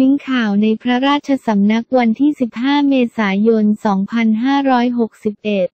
ลิงก์ข่าวในพระราชสำนักวันที่ 15 เมษายน 2561